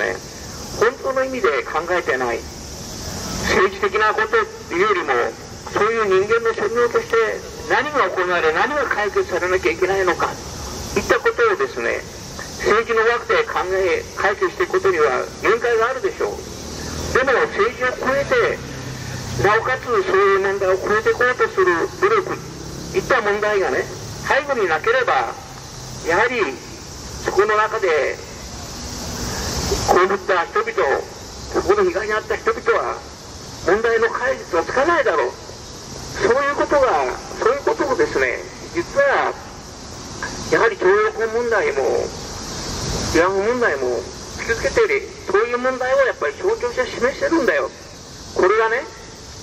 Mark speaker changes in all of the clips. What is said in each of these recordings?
Speaker 1: ね本当の意味で考えてない。政治的なことっていうよりもそういう人間の職業として何が行われ何が解決されなきゃいけないのか。いったことをですね政治の枠で考え解決していくことには限界があるでしょう。でも政治を超えてなおかつそういう問題を超えていこうとする努力いった問題がね背後になければやはりそこの中で被った人々そこの被害に遭った人々は問題の解決はつかないだろう。そういうことがそういうことをですね実はやはり徴用工問題も慰安婦問題も突きつけている。そういう問題をやっぱり象徴して示してるんだよ。これがね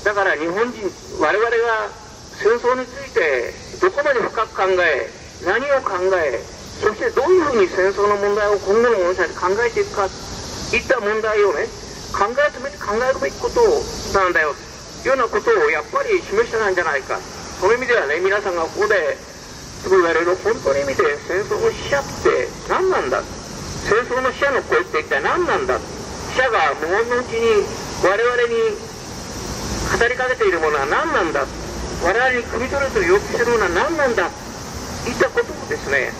Speaker 1: だから日本人我々が戦争についてどこまで深く考え何を考えそしてどういうふうに戦争の問題を今後の問題で考えていくかいった問題をね考えて考えるべきことなんだよというようなことをやっぱり示したなんじゃないか。その意味ではね皆さんがここですぐ言われる本当の意味で戦争の死者って何なんだ？戦争の死者の声って一体何なんだ？死者が無言のうちに我々に語りかけているものは何なんだ？我々に汲み取ると要求するものは何なんだ？いったことをですね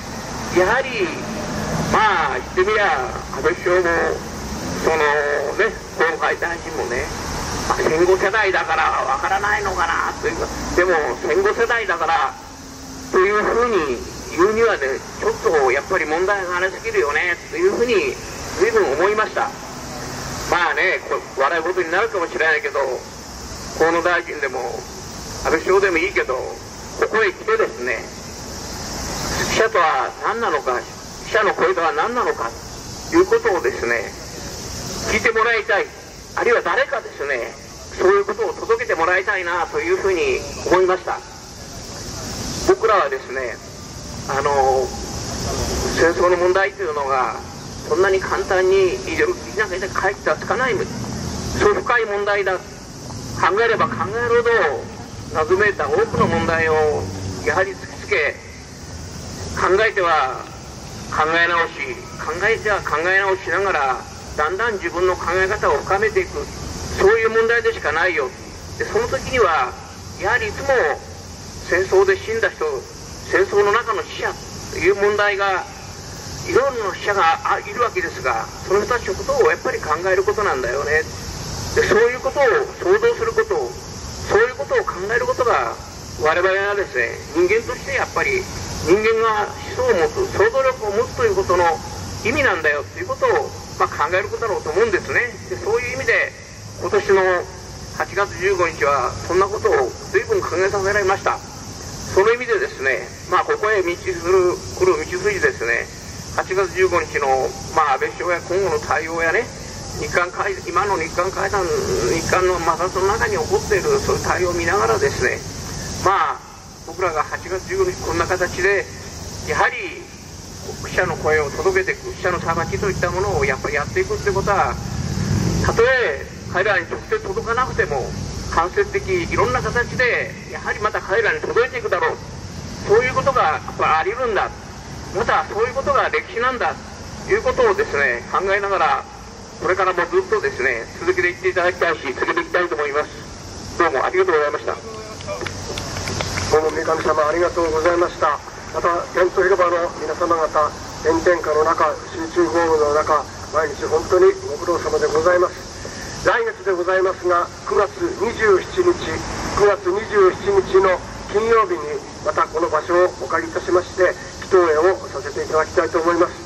Speaker 1: やはりまあ言ってみりゃ安倍首相もそのね河野大臣もね、まあ、戦後世代だからわからないのかなというかでも戦後世代だからというふうに言うにはねちょっとやっぱり問題がありすぎるよねというふうに随分思いました。まあね笑い事になるかもしれないけど河野大臣でも安倍首相でもいいけどここへ来てですね者とは何なのか記者の声とは何なのかということをですね聞いてもらいたい。あるいは誰かですねそういうことを届けてもらいたいなというふうに思いました。僕らはですねあの戦争の問題というのがそんなに簡単にイデオロギーなで解決はつかないそう深い問題だ。考えれば考えるほど謎めいた多くの問題をやはり突きつけ考えては考え直し考えては考え直しながらだんだん自分の考え方を深めていく。そういう問題でしかないよ。でその時にはやはりいつも戦争で死んだ人戦争の中の死者という問題がいろんな死者がいるわけですがその人たちのことをやっぱり考えることなんだよね。でそういうことを想像することそういうことを考えることが我々はですね人間としてやっぱり人間が思想を持つ想像力を持つということの意味なんだよということを、まあ、考えることだろうと思うんですね。でそういう意味で今年の8月15日はそんなことを随分考えさせられました。その意味でですねまあここへ道する来る道筋ですね。8月15日の、まあ、安倍首相や今後の対応やね日韓会今の日韓会談日韓の摩擦の中に起こっているそういう対応を見ながらですねまあ僕らが8月15日こんな形でやはり記者の声を届けていく記者の裁きといったものをやっぱりやっていくってことはたとえ彼らに直接届かなくても間接的いろんな形でやはりまた彼らに届いていくだろう。そういうことがやっぱあり得るんだ。またそういうことが歴史なんだ。ということをですね考えながらこれからもずっとですね続けていっていただきたいし続けていきたいと思います。どうもありがとうございました。
Speaker 2: どうも三上様ありがとうございました。またテント広場の皆様方炎天下の中集中豪雨の中毎日本当にご苦労様でございます。来月でございますが9月27日9月27日の金曜日にまたこの場所をお借りいたしまして祈祷会をさせていただきたいと思います。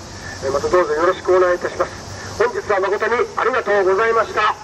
Speaker 2: またどうぞよろしくお願いいたします。本日は誠にありがとうございました。